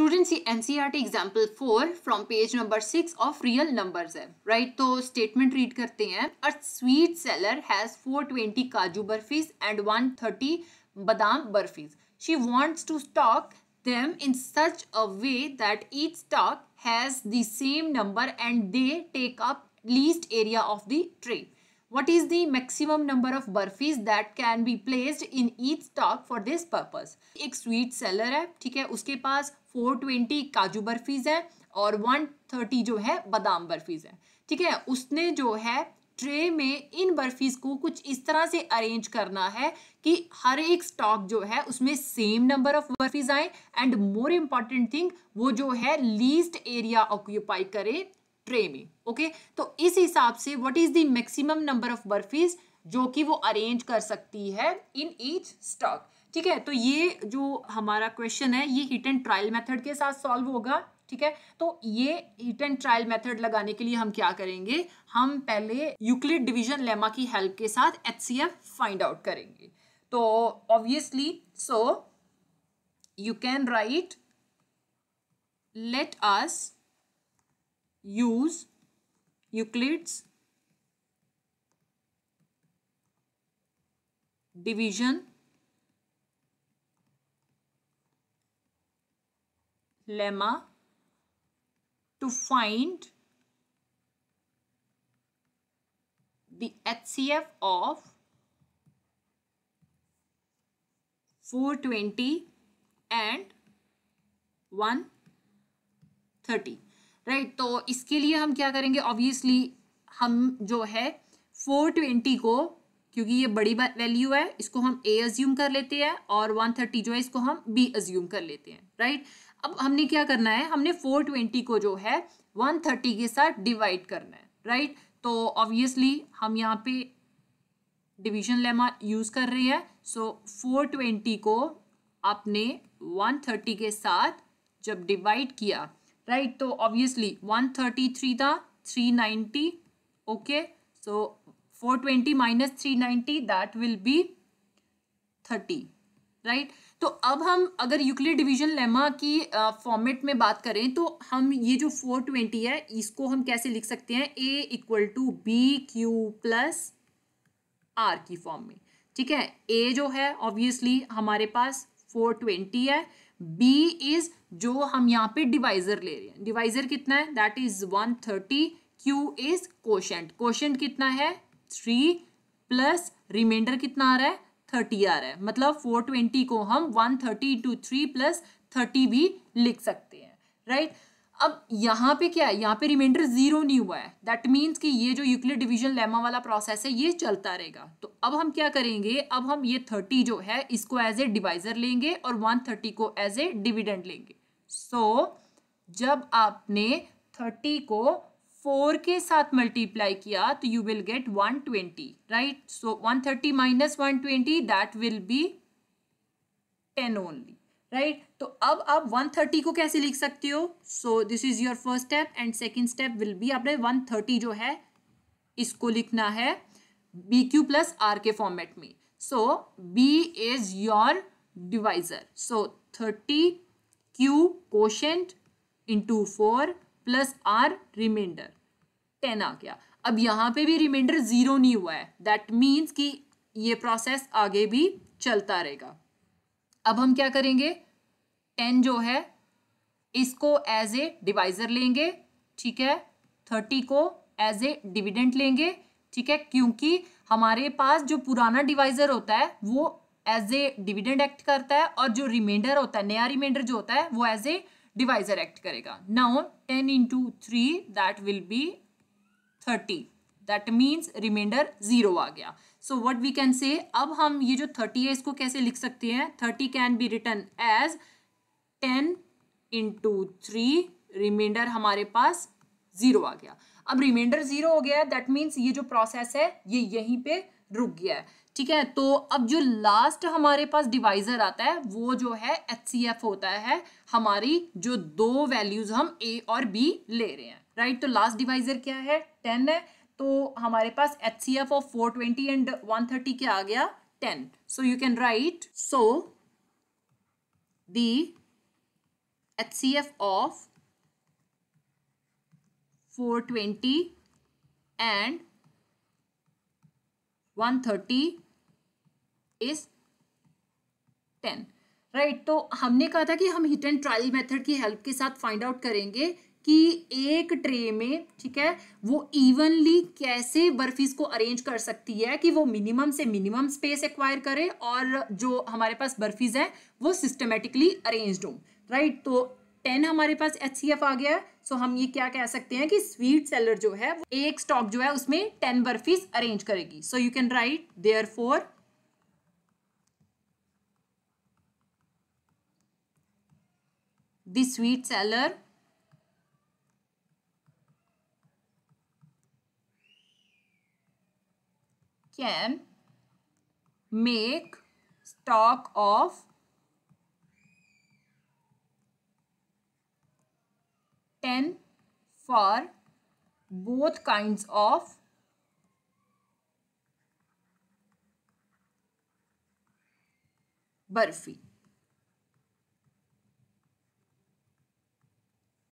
Students ये NCERT example four from page number six of real numbers है right? तो statement read करते हैं अ स्वीट सेलर हैज़ 420 काजू barfis and 130 badam barfis she wants to stock them in such a way that each stock has the same number and they take up least area of the tray. What is the maximum number of burfis that can be placed in each stock for this purpose? एक sweet seller है, ठीक है? उसके पास 420 काजू बर्फीज है और 130 जो है, बादाम बर्फीज है। ठीक है? उसने जो है ट्रे में इन बर्फीज को कुछ इस तरह से अरेंज करना है कि हर एक स्टॉक जो है, उसमें सेम नंबर ऑफ़ बर्फीज आए एंड मोर इंपॉर्टेंट थिंग वो जो है लीस्ट एरिया ऑक्यूपाई करे ट्रे में ओके तो इस हिसाब से what is the maximum number of barfis जो कि वो अरेंज कर सकती है इन ईच स्टॉक ठीक है? तो ये जो हमारा क्वेश्चन है, ये हिट एंड ट्रायल मेथड के साथ सॉल्व होगा, ठीक है? तो ये हिट एंड ट्रायल मेथड लगाने के लिए हम क्या करेंगे? हम पहले यूक्लिड डिवीज़न लेमा की हेल्प के साथ H C F find out करेंगे। तो obviously so you can write let us use Euclid's division lemma to find the HCF of 420 and 130. Right right, तो इसके लिए हम क्या करेंगे? ऑब्वियसली हम जो है 420 को क्योंकि ये बड़ी वैल्यू है इसको हम ए अज्यूम कर लेते हैं और 130 जो है इसको हम बी अज्यूम कर लेते हैं। Right right? अब हमने क्या करना है? हमने 420 को जो है 130 के साथ डिवाइड करना है। राइट तो ऑब्वियसली हम यहाँ पे डिवीज़न लेमा यूज़ कर रहे हैं। सो so, 420 को आपने 130 के साथ जब डिवाइड किया राइट तो ऑब्वियसली 133 था 390 okay so 420 minus 390 that will be 30 right तो अब हम, अगर यूक्लिड डिवीज़न लेमा की फॉर्मेट में बात करें तो हम ये जो 420 है, इसको हम कैसे लिख सकते हैं? A equal to B Q plus R की फॉर्म में, ठीक है? ए जो है ऑब्वियसली हमारे पास 420 है बी इज़ जो हम यहाँ पे डिवाइजर ले रहे हैं। डिवाइजर कितना है? That is 130 Q is quotient quotient कितना है? थ्री प्लस रिमाइंडर कितना आ रहा है? थर्टी आ रहा है। मतलब फोर ट्वेंटी को हम one thirty into three plus thirty भी लिख सकते हैं। राइट अब यहाँ पे क्या है? यहाँ पे रिमाइंडर ज़ीरो नहीं हुआ है। दैट मीन्स कि ये जो यूक्लिड डिवीज़न लेमा वाला प्रोसेस है ये चलता रहेगा। तो अब हम क्या करेंगे? अब हम ये थर्टी जो है इसको एज ए डिवाइजर लेंगे और वन थर्टी को एज ए डिविडेंड लेंगे। सो so, जब आपने थर्टी को फोर के साथ मल्टीप्लाई किया तो you will get one twenty right so one thirty minus one twenty that will be ten only right right? तो अब आप वन थर्टी को कैसे लिख सकते हो? So this is your first step and second step will be आपने one thirty जो है, इसको लिखना है बी क्यू प्लस आर के फॉर्मेट में. So B is your divisor so thirty Q quotient into four plus R remainder ten आ गया. अब यहाँ पे भी रिमाइंडर ज़ीरो नहीं हुआ है. दैट मीन्स कि ये प्रोसेस आगे भी चलता रहेगा. अब हम क्या करेंगे? टेन जो है, इसको एज ए डिवाइजर लेंगे, ठीक है? थर्टी को एज ए डिविडेंट लेंगे, ठीक है? क्योंकि हमारे पास जो पुराना डिवाइजर होता है, वो एज ए डिविडेंड एक्ट करता है और जो रिमाइंडर होता है, नया रिमाइंडर जो होता है, वो एज ए डिवाइजर एक्ट करेगा। Now ten into three that will be thirty that means remainder zero आ गया। So what we can say अब हम ये जो थर्टी है, इसको कैसे लिख सकते हैं? Thirty can be written as ten into three remainder हमारे पास ज़ीरो आ गया। अब रिमाइंडर ज़ीरो हो गया दैट मीन्स ये जो प्रोसेस है, ये यहीं पे रुक गया है। ठीक है? तो अब जो लास्ट हमारे पास डिवाइजर आता है, वो जो है एच सी एफ़ होता है, हमारी जो दो वैल्यूज़ हम ए और बी ले रहे हैं। राइट तो लास्ट डिवाइजर क्या है? टेन है। तो हमारे पास H C F of four twenty and one thirty क्या आ गया ten so you can write so the HCF of 420 and 130 is 10 right right, तो हमने कहा था कि हम हिट एंड ट्रायल मेथड की हेल्प के साथ फाइंड आउट करेंगे कि एक ट्रे में, ठीक है, वो इवनली कैसे बर्फीज को अरेंज कर सकती है कि वो मिनिमम से मिनिमम स्पेस एक्वायर करे और जो हमारे पास बर्फीज है, वो सिस्टमेटिकली अरेंज्ड हो। राइट तो टेन हमारे पास एच सी एफ़ आ गया है। सो हम ये क्या कह सकते हैं कि स्वीट सेलर जो है, वो एक स्टॉक जो है, उसमें टेन बर्फीज अरेंज करेगी। So you can write therefore the sweet seller can make stock of 10 for both kinds of burfi.